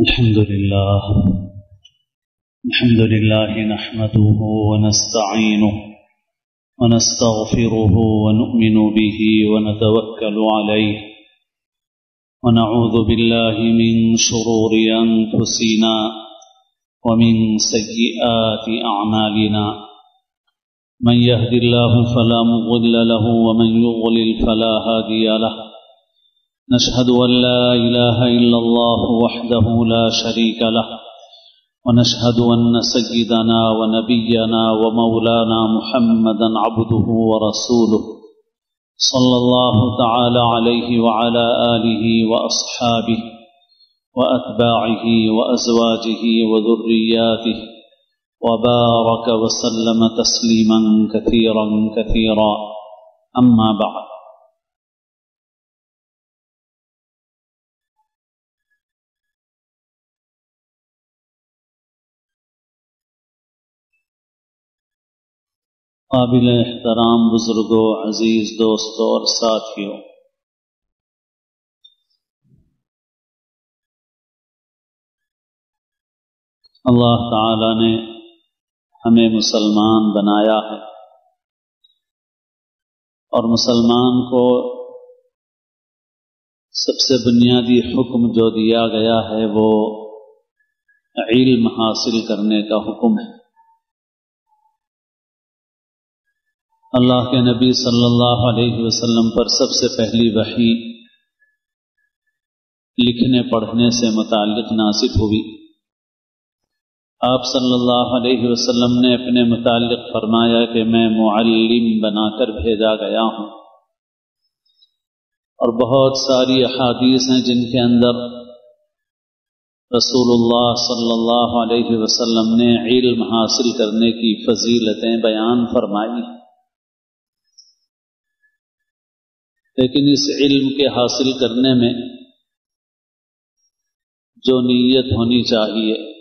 الحمد لله. الحمد لله نحمده ونستعينه ونستغفره ونؤمن به ونتوكل عليه. ونعوذ بالله من شرور أنفسنا ومن سيئات أعمالنا. من يهد الله فلا مضل له ومن يضلل فلا هادي له. نشهد أن لا إله إلا الله وحده لا شريك له ونشهد أن سيدنا ونبينا ومولانا محمدا عبده ورسوله صلى الله تعالى عليه وعلى آله وأصحابه وأتباعه وأزواجه وذرياته وبارك وسلم تسليما كثيرا كثيرا. أما بعد قابل احترام بزرگوں، عزیز دوستوں اور ساتھیوں۔ اللہ تعالی نے ہمیں مسلمان بنایا ہے۔ اور مسلمان کو سب سے بنیادی حکم جو دیا گیا ہے، وہ علم حاصل کرنے کا حکم ہے۔ اللہ کے نبی صلی اللہ علیہ وسلم پر سب سے پہلی وحی لکھنے پڑھنے سے متعلق ناصف ہوئی۔ آپ صلی اللہ علیہ وسلم نے اپنے متعلق فرمایا کہ میں معلم بنا کر بھیجا گیا ہوں۔ اور بہت ساری احادیث ہیں جن کے اندر رسول اللہ صلی اللہ علیہ وسلم نے علم حاصل کرنے کی فضیلتیں بیان فرمائی۔ لیکن اس علم کے حاصل کرنے میں جو نیت ہونی چاہیے،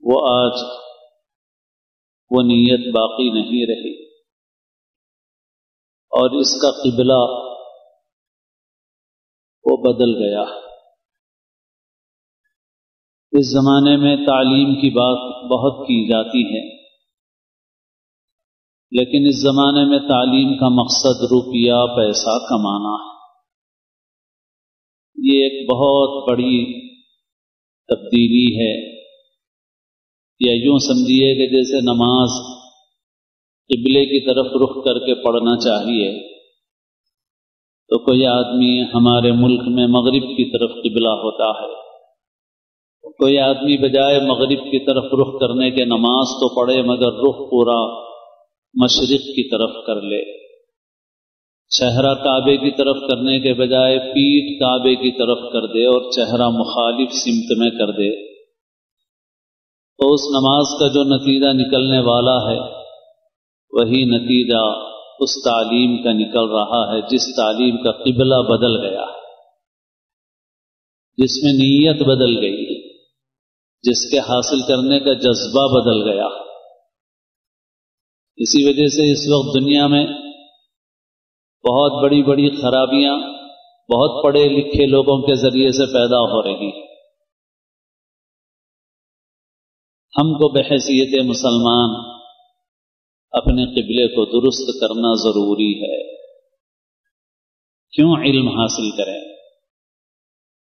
وہ آج وہ نیت باقی نہیں رہی۔ اور اس کا قبلہ وہ بدل گیا۔ اس زمانے میں تعلیم کی بات بہت کی جاتی ہے۔ لیکن اس زمانے میں تعلیم کا مقصد روپیہ پیسہ کمانا ہے۔ یہ ایک بہت بڑی تبدیلی ہے۔ یا یوں سمجھیے کہ جیسے نماز قبلے کی طرف رخ کر کے پڑھنا چاہیے، تو کوئی آدمی ہمارے ملک میں مغرب کی طرف قبلہ ہوتا ہے۔ کوئی آدمی بجائے مغرب کی طرف رخ کرنے کے نماز تو پڑھے مگر رخ پورا مشرق کی طرف کر لے۔ چہرہ کعبے کی طرف کرنے کے بجائے پیٹ کعبے کی طرف کر دے اور چہرہ مخالف سمت میں کر دے۔ تو اس نماز کا جو نتیجہ نکلنے والا ہے، وہی نتیجہ اس تعلیم کا نکل رہا ہے، جس تعلیم کا قبلہ بدل گیا ہے۔ جس میں نیت بدل گئی، جس کے حاصل کرنے کا جذبہ بدل گیا۔ اسی وجہ سے اس وقت دنیا میں بہت بڑی بڑی خرابیاں بہت پڑھے لکھے لوگوں کے ذریعے سے پیدا ہو رہی ہم کو بحثیت مسلمان اپنے قبلے کو درست کرنا ضروری ہے۔ کیوں علم حاصل کریں؟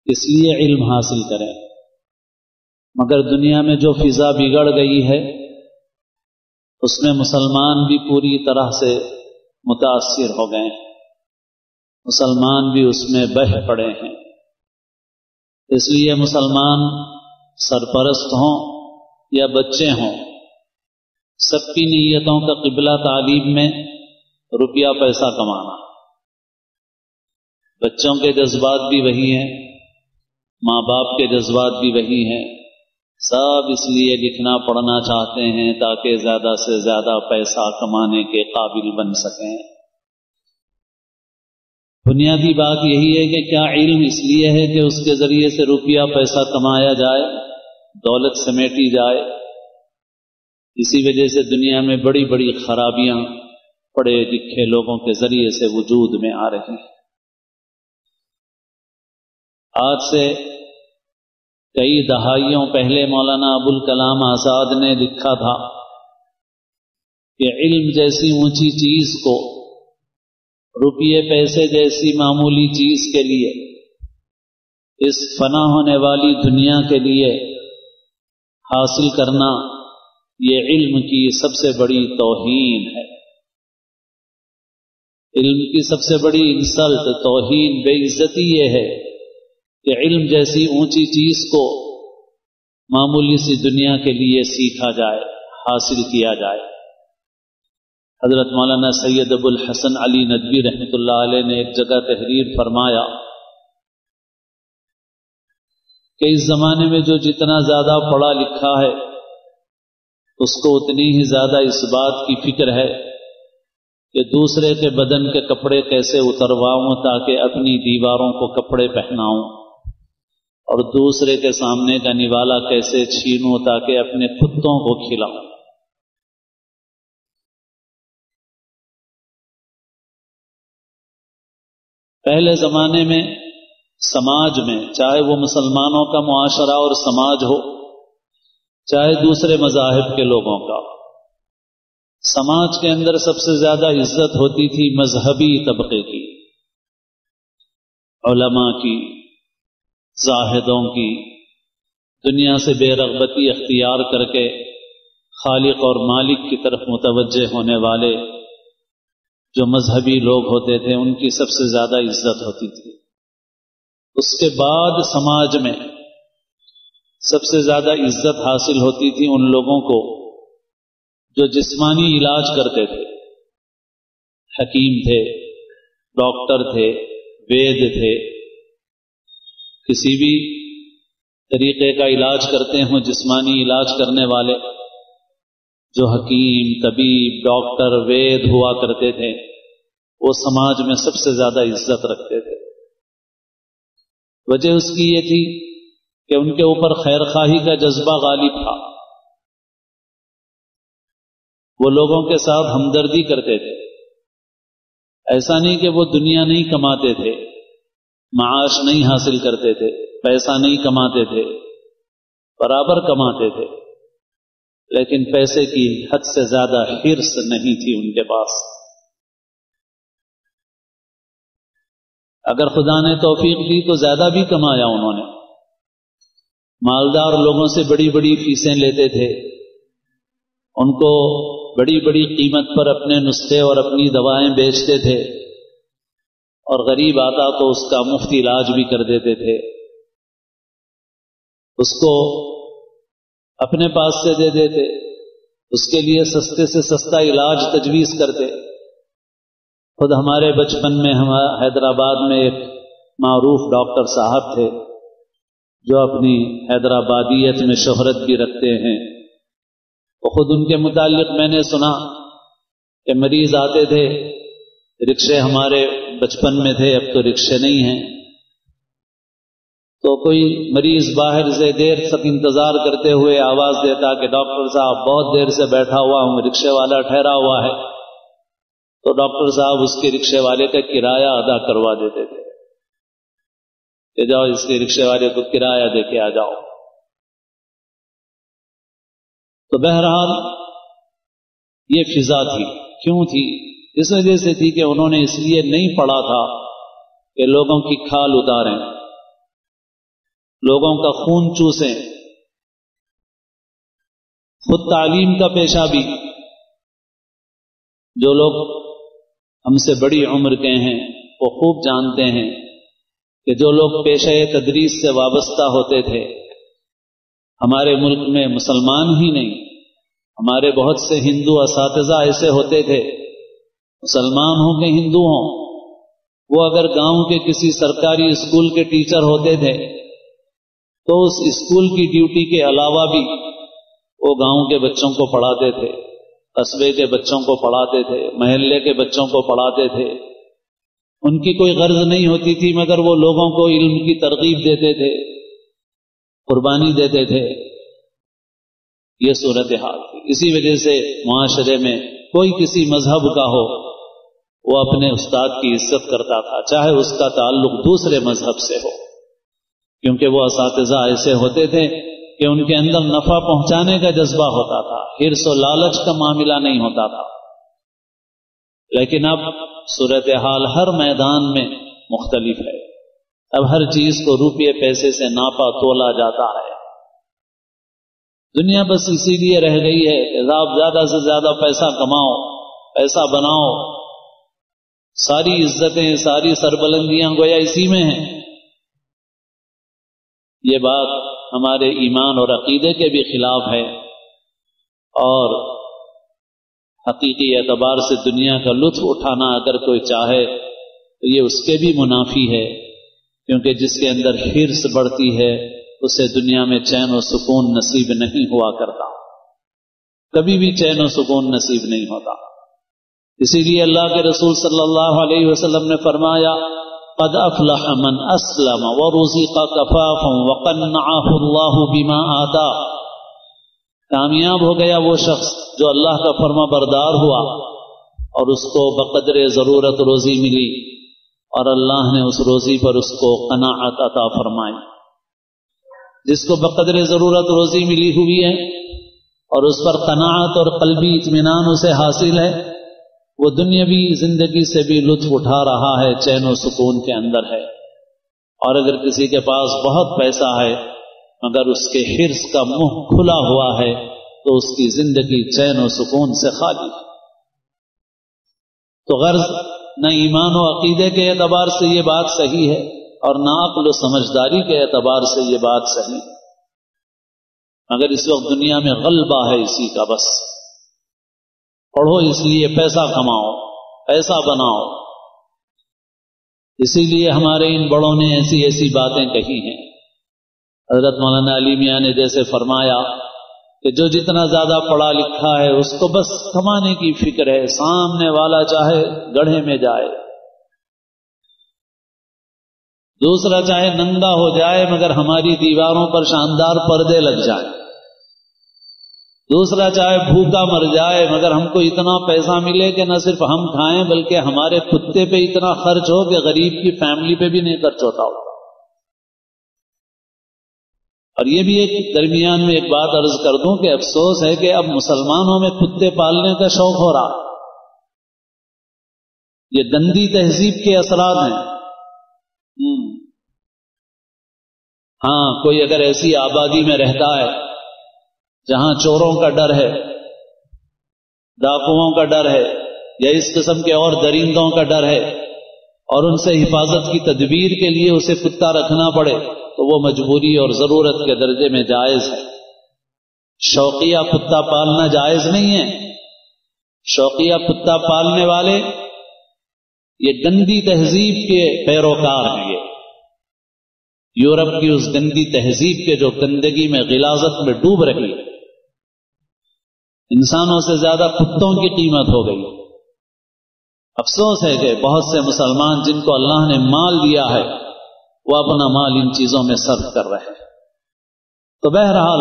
اس لیے علم حاصل کریں۔ مگر دنیا میں جو فضا بگڑ گئی ہے اس میں مسلمان بھی پوری طرح سے متاثر ہو گئے ہیں۔ مسلمان بھی اس میں بہ پڑے ہیں۔ اس لیے مسلمان سرپرست ہوں یا بچے ہوں، سب کی نیتوں کا قبلہ تعلیم میں روپیہ پیسہ کمانا۔ بچوں کے جذبات بھی وہی ہیں، ماں باپ کے جذبات بھی وہی ہیں۔ سب اس لیے لکھنا پڑھنا چاہتے ہیں تاکہ زیادہ سے زیادہ پیسہ کمانے کے قابل بن سکیں۔ بنیادی بات یہی ہے کہ کیا علم اس لیے ہے کہ اس کے ذریعے سے روپیہ پیسہ کمایا جائے، دولت سمیٹی جائے۔ اسی وجہ سے دنیا میں بڑی بڑی خرابیاں پڑھے لکھے لوگوں کے ذریعے سے وجود میں آ رہی ہیں۔ آج سے کئی دہائیوں پہلے مولانا ابوالکلام آزاد نے لکھا تھا کہ علم جیسی اونچی چیز کو روپیے پیسے جیسی معمولی چیز کے لیے، اس فنا ہونے والی دنیا کے لیے حاصل کرنا یہ علم کی سب سے بڑی توہین ہے۔ علم کی سب سے بڑی انسلٹ، توہین، بے عزتی یہ ہے کہ علم جیسی اونچی چیز کو معمولی سی دنیا کے لیے سیکھا جائے، حاصل کیا جائے۔ حضرت مولانا سید ابو الحسن علی ندوی رحمۃ اللہ علیہ نے ایک جگہ تحریر فرمایا کہ اس زمانے میں جو جتنا زیادہ پڑھا لکھا ہے، اس کو اتنی ہی زیادہ اس بات کی فکر ہے کہ دوسرے کے بدن کے کپڑے کیسے اترواؤں تاکہ اپنی دیواروں کو کپڑے پہناؤں۔ اور دوسرے کے سامنے کا نوالا کیسے چھینوں تاکہ اپنے کتوں کو کھلاؤں پہلے زمانے میں سماج میں، چاہے وہ مسلمانوں کا معاشرہ اور سماج ہو، چاہے دوسرے مذاہب کے لوگوں کا۔ سماج کے اندر سب سے زیادہ عزت ہوتی تھی مذہبی طبقے کی، علماء کی۔ زاہدوں کی دنیا سے بے رغبتی اختیار کر کے خالق اور مالک کی طرف متوجہ ہونے والے جو مذہبی لوگ ہوتے تھے، ان کی سب سے زیادہ عزت ہوتی تھی۔ اس کے بعد سماج میں سب سے زیادہ عزت حاصل ہوتی تھی ان لوگوں کو جو جسمانی علاج کرتے تھے۔ حکیم تھے، ڈاکٹر تھے، وید تھے۔ کسی بھی طریقے کا علاج کرتے ہوں، جسمانی علاج کرنے والے، جو حکیم، طبیب، ڈاکٹر، وید ہوا کرتے تھے، وہ سماج میں سب سے زیادہ عزت رکھتے تھے۔ وجہ اس کی یہ تھی کہ ان کے اوپر خیر خواہی کا جذبہ غالب تھا۔ وہ لوگوں کے ساتھ ہمدردی کرتے تھے۔ ایسا نہیں کہ وہ دنیا نہیں کماتے تھے۔ معاش نہیں حاصل کرتے تھے، پیسہ نہیں کماتے تھے، برابر کماتے تھے۔ لیکن پیسے کی حد سے زیادہ حرص نہیں تھی ان کے پاس۔ اگر خدا نے توفیق دی تو زیادہ بھی کمایا انہوں نے۔ مالدار لوگوں سے بڑی بڑی فیسیں لیتے تھے۔ ان کو بڑی بڑی قیمت پر اپنے نسخے اور اپنی دوائیں بیچتے تھے۔ اور غریب آتا تو اس کا مفت علاج بھی کر دیتے تھے۔ اس کو اپنے پاس سے دے دیتے۔ اس کے لیے سستے سے سستا علاج تجویز کرتے۔ خود ہمارے بچپن میں ہم حیدرآباد میں ایک معروف ڈاکٹر صاحب تھے جو اپنی حیدرآبادیت میں شہرت بھی رکھتے ہیں۔ وہ خود ان کے متعلق میں نے سنا کہ مریض آتے تھے، رکشے ہمارے بچپن میں تھے، اب تو رکشے نہیں ہیں۔ تو کوئی مریض باہر سے دیر تک انتظار کرتے ہوئے آواز دیتا کہ ڈاکٹر صاحب، بہت دیر سے بیٹھا ہوا ہوں، رکشے والا ٹھہرا ہوا ہے۔ تو ڈاکٹر صاحب اس کے رکشے والے کا کرایہ ادا کروا دیتے تھے۔ کہ جاؤ اس کے رکشے والے کو کرایہ دے کے آ جاؤ۔ تو بہرحال یہ فضا تھی۔ کیوں تھی؟ اس وجہ سے تھی کہ انہوں نے اس لیے نہیں پڑھا تھا کہ لوگوں کی کھال اتاریں، لوگوں کا خون چوسیں، خود تعلیم کا پیشہ بھی، جو لوگ ہم سے بڑی عمر کے ہیں، وہ خوب جانتے ہیں کہ جو لوگ پیشہ تدریس سے وابستہ ہوتے تھے، ہمارے ملک میں مسلمان ہی نہیں، ہمارے بہت سے ہندو اساتذہ ایسے ہوتے تھے مسلمان ہوں کہ ہندو ہوں، وہ اگر گاؤں کے کسی سرکاری اسکول کے ٹیچر ہوتے تھے، تو اس اسکول کی ڈیوٹی کے علاوہ بھی وہ گاؤں کے بچوں کو پڑھاتے تھے، قصبے کے بچوں کو پڑھاتے تھے، محلے کے بچوں کو پڑھاتے تھے۔ ان کی کوئی غرض نہیں ہوتی تھی، مگر وہ لوگوں کو علم کی ترغیب دیتے تھے، قربانی دیتے تھے۔ یہ صورت حال تھی اسی وجہ سے معاشرے میں کوئی کسی مذہب کا ہو وہ اپنے استاد کی عزت کرتا تھا، چاہے اس کا تعلق دوسرے مذہب سے ہو۔ کیونکہ وہ اساتذہ ایسے ہوتے تھے کہ ان کے اندر نفع پہنچانے کا جذبہ ہوتا تھا ہرس و لالچ کا معاملہ نہیں ہوتا تھا۔ لیکن اب صورتحال ہر میدان میں مختلف ہے۔ اب ہر چیز کو روپے پیسے سے ناپا تولا جاتا ہے۔ دنیا بس اسی لیے رہ گئی ہے کہ آپ زیادہ سے زیادہ پیسہ کماؤ، پیسہ بناؤ۔ ساری عزتیں، ساری سربلندیاں گویا اسی میں ہیں۔ یہ بات ہمارے ایمان اور عقیدے کے بھی خلاف ہے۔ اور حقیقی اعتبار سے دنیا کا لطف اٹھانا اگر کوئی چاہے تو یہ اس کے بھی منافی ہے۔ کیونکہ جس کے اندر حرص بڑھتی ہے، اسے دنیا میں چین و سکون نصیب نہیں ہوا کرتا۔ کبھی بھی چین و سکون نصیب نہیں ہوتا۔ اسی لیے اللہ کے رسول صلی اللہ علیہ وسلم نے فرمایا، قد افلح من اسلم ورزق كفافا وقنعه الله بما آتا کامیاب ہو گیا وہ شخص جو اللہ کا فرما بردار ہوا اور اس کو بقدر ضرورت روزی ملی اور اللہ نے اس روزی پر اس کو قناعت عطا فرمائی۔ جس کو بقدر ضرورت روزی ملی ہوئی ہے اور اس پر قناعت اور قلبی اطمینان اسے حاصل ہے وہ دنیاوی زندگی سے بھی لطف اٹھا رہا ہے، چین و سکون کے اندر ہے۔ اور اگر کسی کے پاس بہت پیسہ ہے، مگر اس کے حرص کا منہ کھلا ہوا ہے، تو اس کی زندگی چین و سکون سے خالی ہے۔ تو غرض، نہ ایمان و عقیدے کے اعتبار سے یہ بات صحیح ہے، اور نہ عقل و سمجھداری کے اعتبار سے یہ بات صحیح ہے۔ مگر اس وقت دنیا میں غلبہ ہے اسی کا بس۔ پڑھو اس لیے پیسہ کماؤ، پیسہ بناؤ۔ اسی لیے ہمارے ان بڑوں نے ایسی ایسی باتیں کہی ہیں۔ حضرت مولانا علی میاں نے جیسے فرمایا کہ جو جتنا زیادہ پڑھا لکھا ہے، اس کو بس کمانے کی فکر ہے، سامنے والا چاہے گڑھے میں جائے۔ دوسرا چاہے ننگا ہو جائے، مگر ہماری دیواروں پر شاندار پردے لگ جائیں۔ دوسرا چاہے بھوکا مر جائے، مگر ہم کو اتنا پیسہ ملے کہ نہ صرف ہم کھائیں، بلکہ ہمارے کتے پہ اتنا خرچ ہو کہ غریب کی فیملی پہ بھی نہیں خرچ ہوتا ہو اور یہ بھی ایک درمیان میں ایک بات عرض کر دوں کہ افسوس ہے کہ اب مسلمانوں میں کتے پالنے کا شوق ہو رہا یہ گندی تہذیب کے اثرات ہیں۔ ہاں کوئی اگر ایسی آبادی میں رہتا ہے جہاں چوروں کا ڈر ہے، ڈاکوؤں کا ڈر ہے، یا اس قسم کے اور درندوں کا ڈر ہے، اور ان سے حفاظت کی تدبیر کے لیے اسے کتا رکھنا پڑے، تو وہ مجبوری اور ضرورت کے درجے میں جائز ہے۔ شوقیہ کتا پالنا جائز نہیں ہے۔ شوقیہ کتا پالنے والے، یہ گندی تہذیب کے پیروکار ہیں یہ۔ یورپ کی اس گندی تہذیب کے جو گندگی میں غلازت میں ڈوب رہی ہے۔ انسانوں سے زیادہ کتوں کی قیمت ہو گئی۔ افسوس ہے کہ بہت سے مسلمان جن کو اللہ نے مال دیا ہے، وہ اپنا مال ان چیزوں میں صرف کر رہے ہیں۔ تو بہرحال،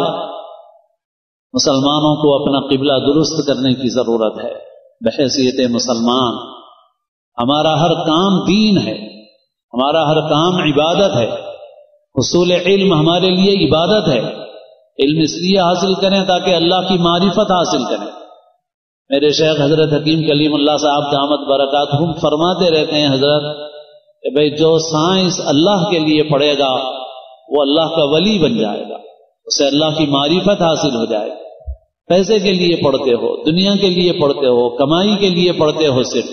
مسلمانوں کو اپنا قبلہ درست کرنے کی ضرورت ہے۔ بحثیت مسلمان، ہمارا ہر کام دین ہے، ہمارا ہر کام عبادت ہے۔ حصول علم ہمارے لیے عبادت ہے۔ علم اس لیے حاصل کریں تاکہ اللہ کی معرفت حاصل کریں۔ میرے شیخ حضرت حکیم کلیم اللہ صاحب دامت برکات ہم فرماتے رہتے ہیں، حضرت، کہ بھائی جو سائنس اللہ کے لیے پڑھے گا، وہ اللہ کا ولی بن جائے گا۔ اسے اللہ کی معرفت حاصل ہو جائے۔ گا پیسے کے لیے پڑھتے ہو، دنیا کے لیے پڑھتے ہو، کمائی کے لیے پڑھتے ہو صرف۔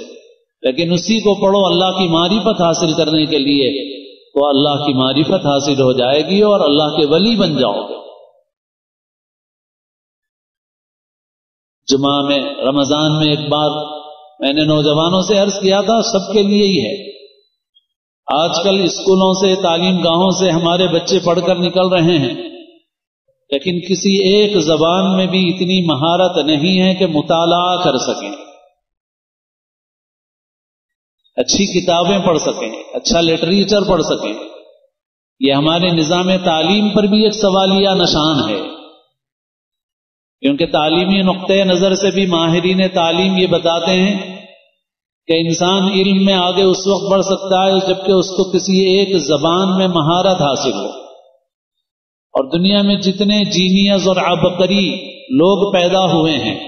لیکن اسی کو پڑھو اللہ کی معرفت حاصل کرنے کے لیے، تو اللہ کی معرفت حاصل ہو جائے گی اور اللہ کے ولی بن جاؤ گے۔ جمعہ میں، رمضان میں ایک بار میں نے نوجوانوں سے عرض کیا تھا، سب کے لیے ہی ہے۔ آج کل اسکولوں سے، تعلیم گاہوں سے ہمارے بچے پڑھ کر نکل رہے ہیں۔ لیکن کسی ایک زبان میں بھی اتنی مہارت نہیں ہے کہ مطالعہ کر سکیں۔ اچھی کتابیں پڑھ سکیں اچھا لٹریچر پڑھ سکیں۔ یہ ہمارے نظام تعلیم پر بھی ایک سوالیہ نشان ہے۔ کیونکہ تعلیمی نقطۂ نظر سے بھی ماہرین تعلیم یہ بتاتے ہیں کہ انسان علم میں آگے اس وقت بڑھ سکتا ہے جبکہ اس کو کسی ایک زبان میں مہارت حاصل ہو۔ اور دنیا میں جتنے جینیز اور عبقری لوگ پیدا ہوئے ہیں،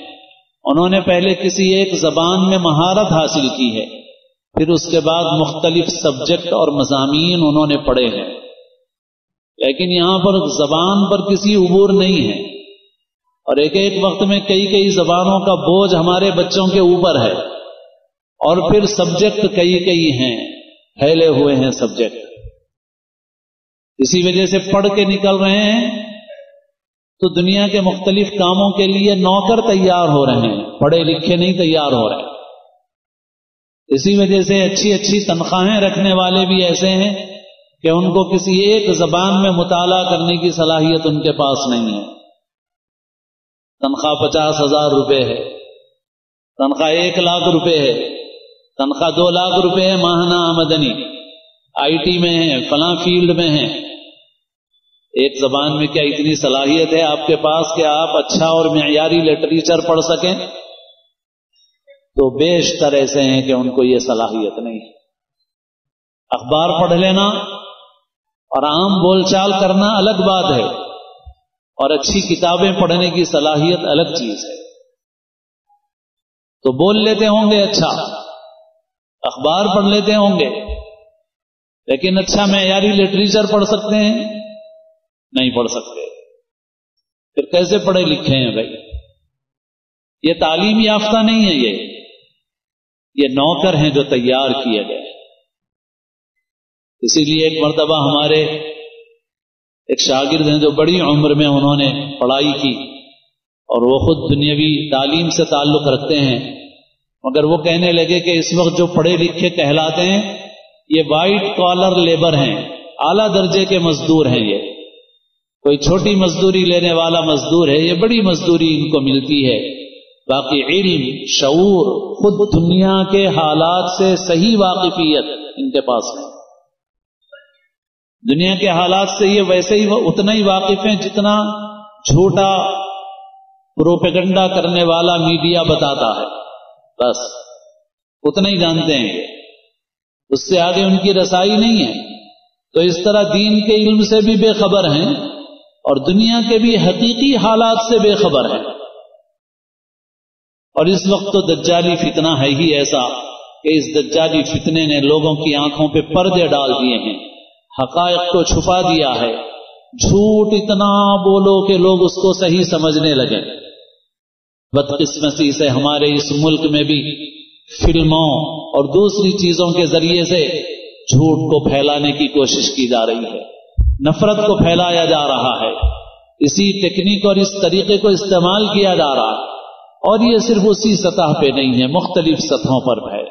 انہوں نے پہلے کسی ایک زبان میں مہارت حاصل کی ہے، پھر اس کے بعد مختلف سبجیکٹ اور مضامین انہوں نے پڑھے ہیں۔ لیکن یہاں پر زبان پر کسی عبور نہیں ہے۔ اور ایک ایک وقت میں کئی کئی زبانوں کا بوجھ ہمارے بچوں کے اوپر ہے اور پھر سبجیکٹ کئی کئی ہیں، پھیلے ہوئے ہیں سبجیکٹ۔ اسی وجہ سے پڑھ کے نکل رہے ہیں۔ تو دنیا کے مختلف کاموں کے لیے نوکر تیار ہو رہے ہیں، پڑھے لکھے نہیں تیار ہو رہے۔ اسی وجہ سے اچھی اچھی تنخواہیں رکھنے والے بھی ایسے ہیں کہ ان کو کسی ایک زبان میں مطالعہ کرنے کی صلاحیت ان کے پاس نہیں ہے۔ تنخواہ پچاس ہزار روپے ہے۔ تنخواہ ایک لاکھ روپے ہے۔ تنخواہ دو لاکھ روپے ہے ماہانہ آمدنی۔ آئی ٹی میں ہیں فلاں فیلڈ میں ہیں ایک زبان میں کیا اتنی صلاحیت ہے آپ کے پاس کہ آپ اچھا اور معیاری لٹریچر پڑھ سکیں؟ تو بیشتر ایسے ہیں کہ ان کو یہ صلاحیت نہیں اخبار پڑھ لینا اور عام بول چال کرنا الگ بات ہے۔ اور اچھی کتابیں پڑھنے کی صلاحیت الگ چیز ہے۔ تو بول لیتے ہوں گے اچھا۔ اخبار پڑھ لیتے ہوں گے۔ لیکن اچھا معیاری لٹریچر پڑھ سکتے ہیں؟ نہیں پڑھ سکتے۔ پھر کیسے پڑھے لکھے ہیں بھائی؟ یہ تعلیم یافتہ نہیں ہے یہ۔ یہ نوکر ہیں جو تیار کیے گئے۔ اسی لیے ایک مرتبہ ہمارے ایک شاگرد ہیں جو بڑی عمر میں انہوں نے پڑھائی کی اور وہ خود دنیاوی تعلیم سے تعلق رکھتے ہیں۔ مگر وہ کہنے لگے کہ اس وقت جو پڑھے لکھے کہلاتے ہیں، یہ وائٹ کالر لیبر ہیں۔ اعلی درجے کے مزدور ہیں یہ۔ کوئی چھوٹی مزدوری لینے والا مزدور ہے، یہ بڑی مزدوری ان کو ملتی ہے۔ باقی علم، شعور، خود دنیا کے حالات سے صحیح واقفیت ان کے پاس ہے۔ دنیا کے حالات سے یہ ویسے ہی اتنا ہی واقف ہیں جتنا جھوٹا پروپیگنڈا کرنے والا میڈیا بتاتا ہے۔ بس، اتنا ہی جانتے ہیں۔ اس سے آگے ان کی رسائی نہیں ہے۔ تو اس طرح دین کے علم سے بھی بے خبر ہیں اور دنیا کے بھی حقیقی حالات سے بے خبر ہے اور اس وقت تو دجالی فتنہ ہے ہی ایسا کہ اس دجالی فتنے نے لوگوں کی آنکھوں پہ پردے ڈال دیے ہیں۔ حقائق کو چھپا دیا ہے۔ جھوٹ اتنا بولو کہ لوگ اس کو صحیح سمجھنے لگے۔ بدقسمتی سے ہمارے اس ملک میں بھی فلموں اور دوسری چیزوں کے ذریعے سے جھوٹ کو پھیلانے کی کوشش کی جا رہی ہے۔ نفرت کو پھیلایا جا رہا ہے۔ اسی ٹیکنیک اور اس طریقے کو استعمال کیا جا رہا ہے۔ اور یہ صرف اسی سطح پہ نہیں ہے، مختلف سطحوں پر ہے۔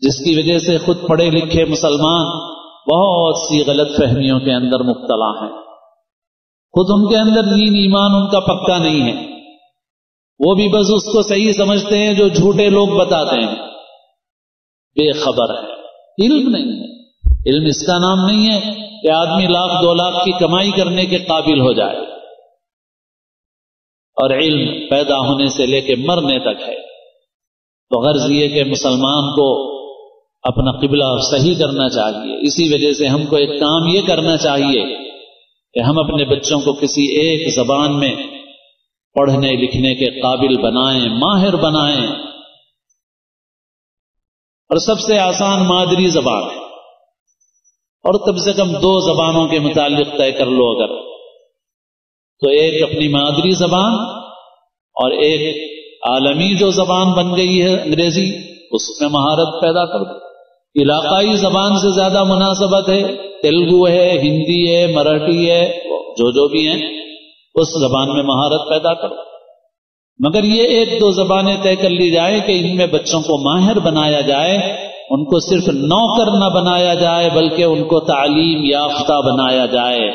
جس کی وجہ سے خود پڑھے لکھے مسلمان بہت سی غلط فہمیوں کے اندر مبتلا ہیں۔ خود ان کے اندر دین ایمان ان کا پکا نہیں ہے۔ وہ بھی بس اس کو صحیح سمجھتے ہیں جو جھوٹے لوگ بتاتے ہیں۔ بے خبر ہے۔ علم نہیں ہے۔ علم اس کا نام نہیں ہے کہ آدمی لاکھ دو لاکھ کی کمائی کرنے کے قابل ہو جائے۔ اور علم پیدا ہونے سے لے کے مرنے تک ہے۔ تو غرض یہ کہ مسلمان کو اپنا قبلہ صحیح کرنا چاہیے۔ اسی وجہ سے ہم کو ایک کام یہ کرنا چاہیے کہ ہم اپنے بچوں کو کسی ایک زبان میں پڑھنے لکھنے کے قابل بنائیں، ماہر بنائیں۔ اور سب سے آسان مادری زبان ہے۔ اور کم سے کم دو زبانوں کے متعلق طے کر لو اگر۔ تو ایک اپنی مادری زبان اور ایک عالمی جو زبان بن گئی ہے انگریزی، اس میں مہارت پیدا کر دو۔ علاقائی زبان سے زیادہ مناسبت ہے تیلگو ہے، ہندی ہے، مراٹھی ہے، جو جو بھی ہیں، اس زبان میں مہارت پیدا کرو۔ مگر یہ ایک دو زبانیں طے کر لی جائے کہ ان میں بچوں کو ماہر بنایا جائے، ان کو صرف نوکر نہ بنایا جائے، بلکہ ان کو تعلیم یافتہ بنایا جائے۔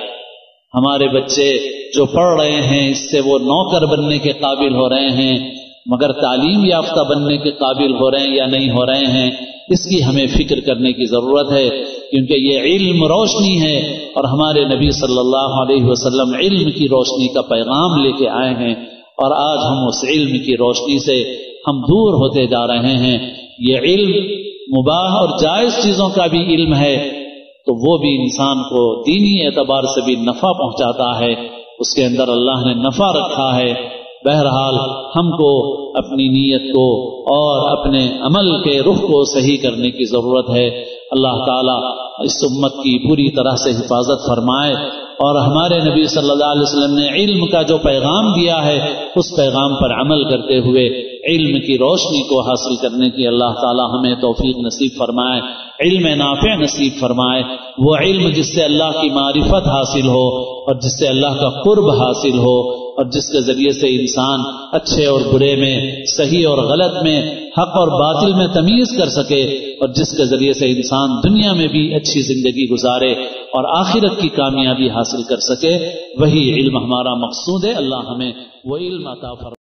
ہمارے بچے جو پڑھ رہے ہیں، اس سے وہ نوکر بننے کے قابل ہو رہے ہیں، مگر تعلیم یافتہ بننے کے قابل ہو رہے ہیں یا نہیں ہو رہے ہیں اس کی ہمیں فکر کرنے کی ضرورت ہے، کیونکہ یہ علم روشنی ہے اور ہمارے نبی صلی اللہ علیہ وسلم علم کی روشنی کا پیغام لے کے آئے ہیں اور آج ہم اس علم کی روشنی سے ہم دور ہوتے جا رہے ہیں۔ یہ علم مباح اور جائز چیزوں کا بھی علم ہے، تو وہ بھی انسان کو دینی اعتبار سے بھی نفع پہنچاتا ہے۔ اس کے اندر اللہ نے نفع رکھا ہے۔ بہرحال ہم کو اپنی نیت کو اور اپنے عمل کے رخ کو صحیح کرنے کی ضرورت ہے۔ اللہ تعالیٰ اس امت کی پوری طرح سے حفاظت فرمائے اور ہمارے نبی صلی اللہ علیہ وسلم نے علم کا جو پیغام دیا ہے، اس پیغام پر عمل کرتے ہوئے علم کی روشنی کو حاصل کرنے کی اللہ تعالی ہمیں توفیق نصیب فرمائے، علم نافع نصیب فرمائے۔ وہ علم جس سے اللہ کی معرفت حاصل ہو اور جس سے اللہ کا قرب حاصل ہو۔ اور جس کے ذریعے سے انسان اچھے اور برے میں، صحیح اور غلط میں، حق اور باطل میں تمیز کر سکے اور جس کے ذریعے سے انسان دنیا میں بھی اچھی زندگی گزارے اور آخرت کی کامیابی حاصل کر سکے، وہی علم ہمارا مقصود ہے۔ اللہ ہمیں وہ علم عطا فرمائے۔